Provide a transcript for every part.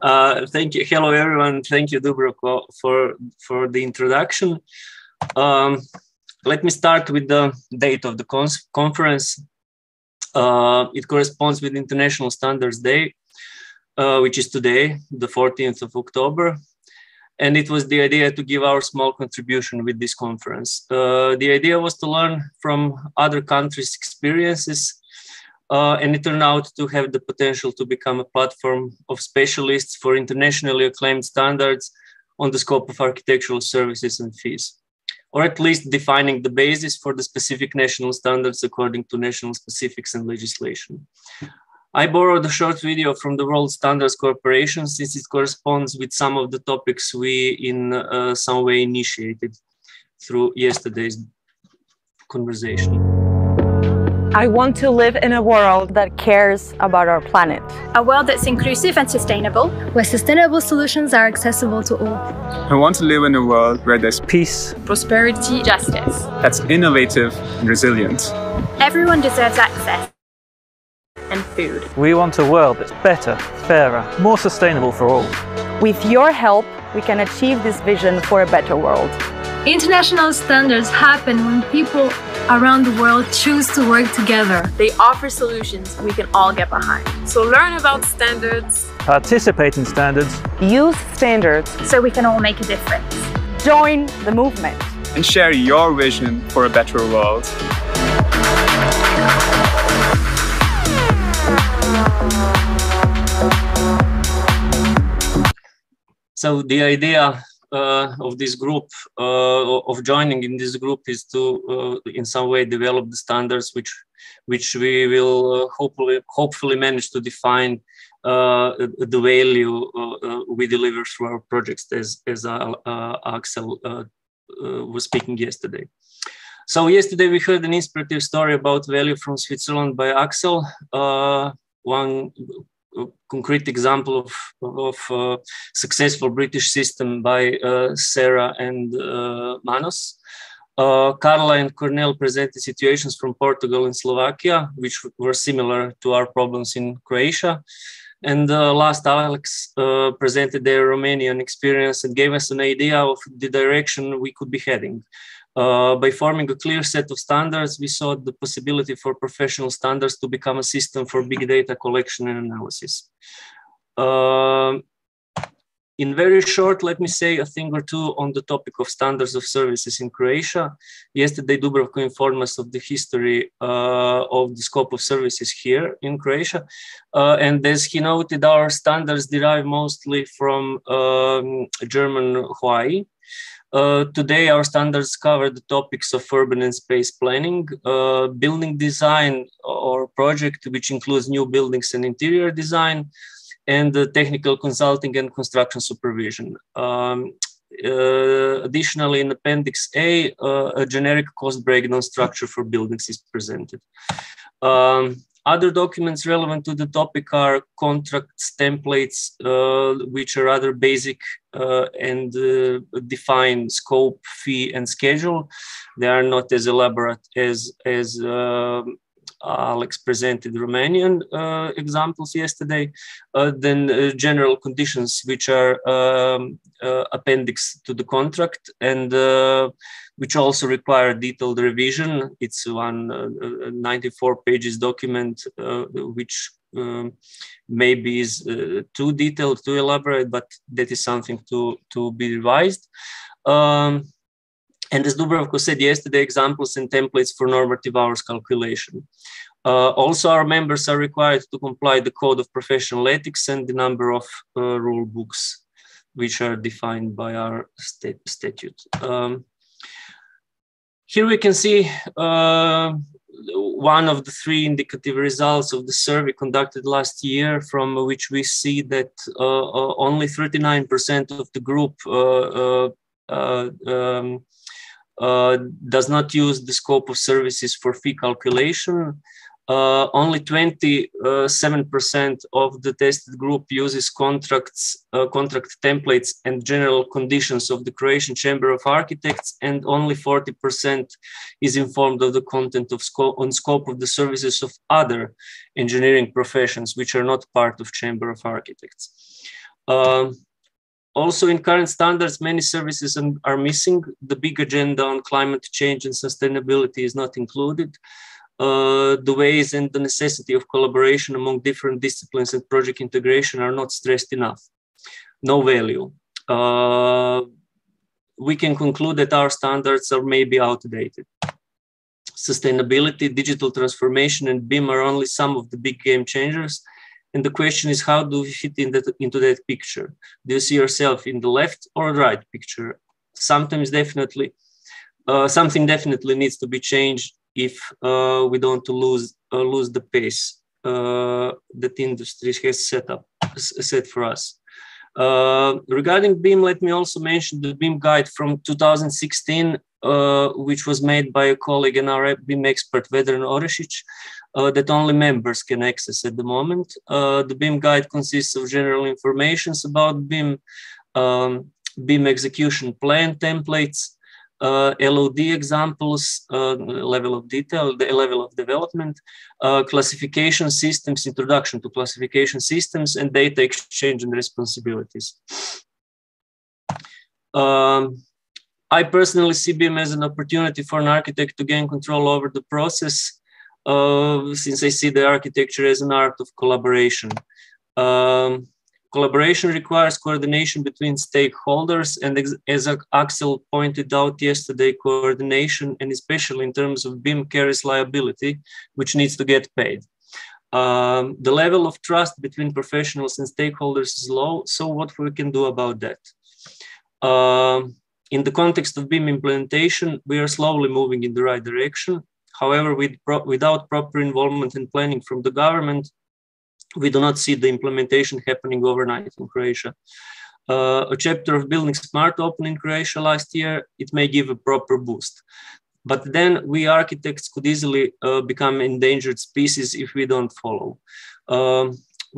Uh, thank you. Hello, everyone. Thank you, Dubravko, for, for the introduction. Um, let me start with the date of the conference. Uh, it corresponds with International Standards Day, uh, which is today, the 14th of October. And it was the idea to give our small contribution with this conference. Uh, the idea was to learn from other countries' experiences uh, and it turned out to have the potential to become a platform of specialists for internationally acclaimed standards on the scope of architectural services and fees, or at least defining the basis for the specific national standards according to national specifics and legislation. I borrowed a short video from the World Standards Cooperation since it corresponds with some of the topics we in uh, some way initiated through yesterday's conversation. I want to live in a world that cares about our planet. A world that's inclusive and sustainable, where sustainable solutions are accessible to all. I want to live in a world where there's peace, prosperity, justice, that's innovative and resilient. Everyone deserves access and food. We want a world that's better, fairer, more sustainable for all. With your help, we can achieve this vision for a better world. International standards happen when people around the world choose to work together. They offer solutions we can all get behind. So learn about standards, participate in standards, use standards so we can all make a difference. Join the movement and share your vision for a better world. So the idea Uh, of this group uh, of joining in this group is to uh, in some way develop the standards which which we will uh, hopefully hopefully manage to define uh, the value we deliver through our projects as as Axel was speaking yesterday. So yesterday we heard an inspirative story about value from Switzerland by Axel. Uh, one concrete example of, of successful British system by uh, Sarah and uh, Manos. Uh, Carla and Cornell presented situations from Portugal and Slovakia, which were similar to our problems in Croatia. And uh, last, Alex uh, presented their Romanian experience and gave us an idea of the direction we could be heading. Uh, by forming a clear set of standards, we saw the possibility for professional standards to become a system for big data collection and analysis. Uh, in very short, let me say a thing or two on the topic of standards of services in Croatia. Yesterday, Dubravko informed us of the history uh, of the scope of services here in Croatia. Uh, and as he noted, our standards derive mostly from um, German HOAI. Uh, today, our standards cover the topics of urban and space planning, uh, building design or project, which includes new buildings and interior design, and uh, technical consulting and construction supervision. Um, uh, additionally, in Appendix A, uh, a generic cost breakdown structure for buildings is presented. Um, other documents relevant to the topic are contracts, templates, uh, which are rather basic uh, and uh, define scope, fee, and schedule. They are not as elaborate as, as um, Alex presented Romanian uh, examples yesterday, uh, then uh, general conditions, which are um, appendix to the contract and which also require detailed revision. It's one uh, 94 pages document, which um, maybe is uh, too detailed, too elaborate, but that is something to, to be revised. Um, and as Dubravko said yesterday, examples and templates for normative hours calculation. Uh, also, our members are required to comply the code of professional ethics and the number of uh, rule books which are defined by our statute. Um, here we can see uh, one of the three indicative results of the survey conducted last year, from which we see that uh, uh only 39% of the group uh, uh, does not use the scope of services for fee calculation uh, only 27% of the tested group uses contracts, uh, contract templates and general conditions of the Croatian Chamber of Architects, and only 40% is informed of the content of scope on scope of the services of other engineering professions, which are not part of Chamber of Architects. Um, also, in current standards, many services are missing. The big agenda on climate change and sustainability is not included. Uh, the ways and the necessity of collaboration among different disciplines and project integration are not stressed enough. No value. Uh, we can conclude that our standards are maybe outdated. Sustainability, digital transformation, and BIM are only some of the big game changers. And the question is, how do we fit in that, into that picture? Do you see yourself in the left or right picture? Sometimes definitely, uh, something definitely needs to be changed if uh, we don't lose uh, lose the pace uh, that industry has set up set for us. Uh, regarding BIM, let me also mention the BIM guide from 2016, uh, which was made by a colleague and our BIM expert, Vedran Oresic, uh, that only members can access at the moment. Uh, the BIM guide consists of general information about BIM, um, BIM execution plan templates, uh, LOD examples, uh, level of detail, the level of development, uh, classification systems, introduction to classification systems, and data exchange and responsibilities. Um, I personally see BIM as an opportunity for an architect to gain control over the process, uh, since I see the architecture as an art of collaboration. Um, Collaboration requires coordination between stakeholders, and as Axel pointed out yesterday, coordination, and especially in terms of BIM, carries liability, which needs to get paid. Um, the level of trust between professionals and stakeholders is low, so what we can do about that? Um, in the context of BIM implementation, we are slowly moving in the right direction. However, with pro without proper involvement and planning from the government, we do not see the implementation happening overnight in Croatia. Uh, a chapter of Building Smart opened in Croatia last year. It may give a proper boost. But then we architects could easily uh, become endangered species if we don't follow. Um,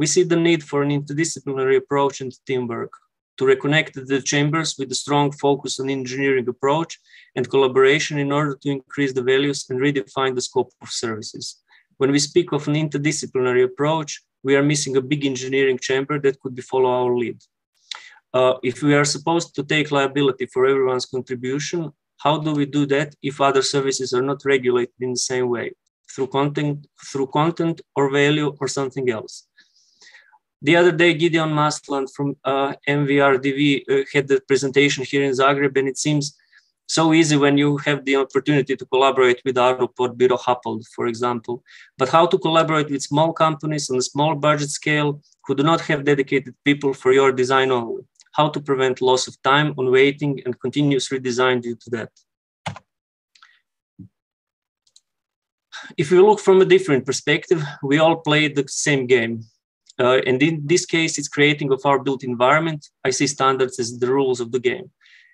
we see the need for an interdisciplinary approach and teamwork to reconnect the chambers with a strong focus on engineering approach and collaboration in order to increase the values and redefine the scope of services. When we speak of an interdisciplinary approach, we are missing a big engineering chamber that could be follow our lead. Uh, if we are supposed to take liability for everyone's contribution, how do we do that if other services are not regulated in the same way through content, through content or value or something else? The other day, Gideon Maasland from uh, MVRDV uh, had the presentation here in Zagreb, and it seems so easy when you have the opportunity to collaborate with Aeroport Buro Happold, for example. But how to collaborate with small companies on a small budget scale who do not have dedicated people for your design only? How to prevent loss of time on waiting and continuous redesign due to that? If we look from a different perspective, we all play the same game. Uh, and in this case, it's creating of our built environment. I see standards as the rules of the game.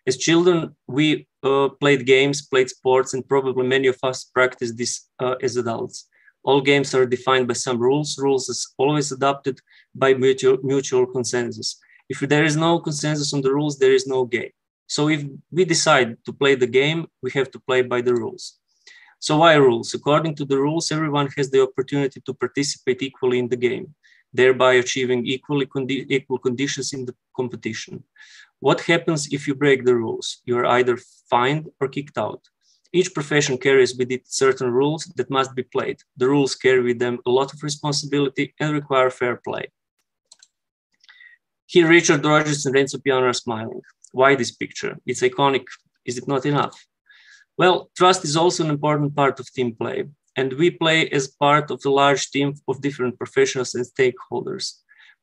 As children, we uh, played games, played sports, and probably many of us practice this uh, as adults. All games are defined by some rules. Rules is always adopted by mutual, mutual consensus. If there is no consensus on the rules, there is no game. So if we decide to play the game, we have to play by the rules. So why rules? According to the rules, everyone has the opportunity to participate equally in the game, thereby achieving equally condi equal conditions in the competition. What happens if you break the rules? You are either fined or kicked out. Each profession carries with it certain rules that must be played. The rules carry with them a lot of responsibility and require fair play. Here, Richard Rogers and Renzo Piano are smiling. Why this picture? It's iconic. Is it not enough? Well, trust is also an important part of team play, and we play as part of a large team of different professionals and stakeholders.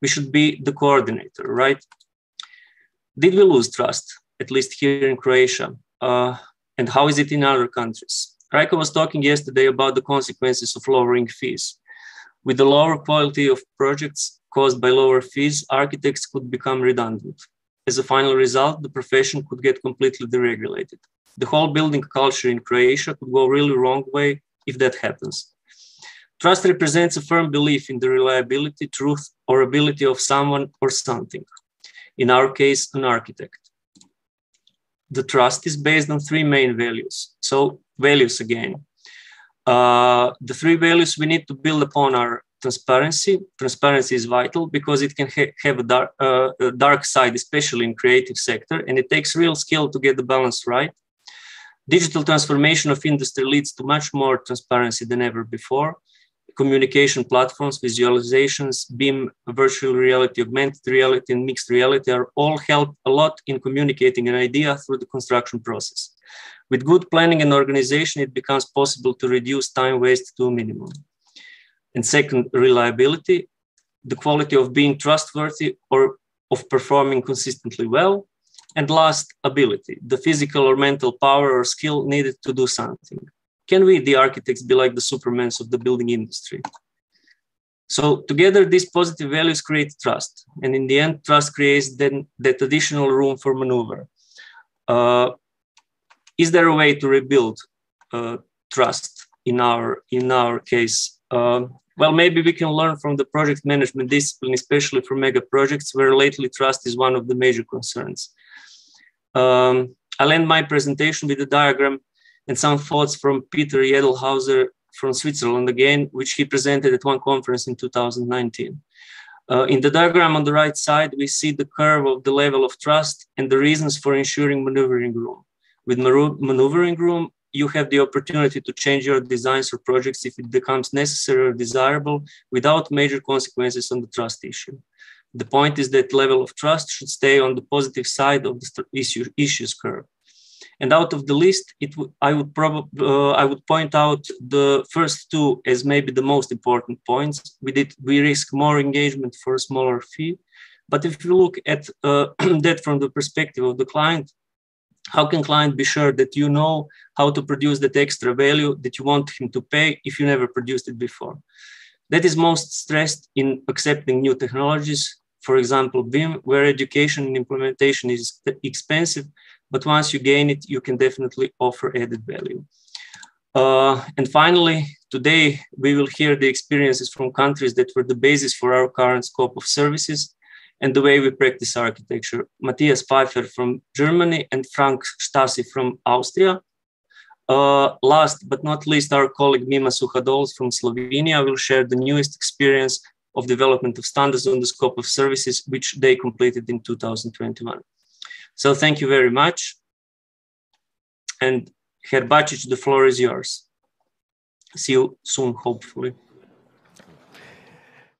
We should be the coordinator, right? Did we lose trust, at least here in Croatia? Uh, and how is it in other countries? Rajko was talking yesterday about the consequences of lowering fees. With the lower quality of projects caused by lower fees, architects could become redundant. As a final result, the profession could get completely deregulated. The whole building culture in Croatia could go really wrong way if that happens. Trust represents a firm belief in the reliability, truth, or ability of someone or something in our case, an architect. The trust is based on three main values. So, values again. Uh, the three values we need to build upon are transparency. Transparency is vital because it can ha have a uh, a dark side, especially in creative sector, and it takes real skill to get the balance right. Digital transformation of industry leads to much more transparency than ever before. Communication platforms, visualizations, BIM, virtual reality, augmented reality, and mixed reality are all help a lot in communicating an idea through the construction process. With good planning and organization, it becomes possible to reduce time waste to a minimum. And second, reliability, the quality of being trustworthy or of performing consistently well. And last, ability, the physical or mental power or skill needed to do something. Can we, the architects, be like the supermans of the building industry? So together, these positive values create trust. And in the end, trust creates then that additional room for maneuver. Uh, is there a way to rebuild uh, trust in our in our case? Um, well, maybe we can learn from the project management discipline, especially for mega projects, where lately trust is one of the major concerns. Um, I'll end my presentation with a diagram and some thoughts from Peter Jedelhauser from Switzerland again, which he presented at one conference in 2019. Uh, in the diagram on the right side, we see the curve of the level of trust and the reasons for ensuring maneuvering room. With maneuvering room, you have the opportunity to change your designs or projects if it becomes necessary or desirable without major consequences on the trust issue. The point is that level of trust should stay on the positive side of the issue, issues curve. And out of the list, it I would probably uh, I would point out the first two as maybe the most important points. We did we risk more engagement for a smaller fee, but if you look at uh, that from the perspective of the client, how can client be sure that you know how to produce that extra value that you want him to pay if you never produced it before that is most stressed in accepting new technologies for example BIM where education and implementation is expensive but once you gain it you can definitely offer added value uh, and finally today we will hear the experiences from countries that were the basis for our current scope of services and the way we practice architecture. Matthias Pfeiffer from Germany and Frank Stasi from Austria. Uh, last but not least, our colleague Mima Suhadols from Slovenia will share the newest experience of development of standards on the scope of services, which they completed in 2021. So thank you very much. And Herr Bacic, the floor is yours. See you soon, hopefully.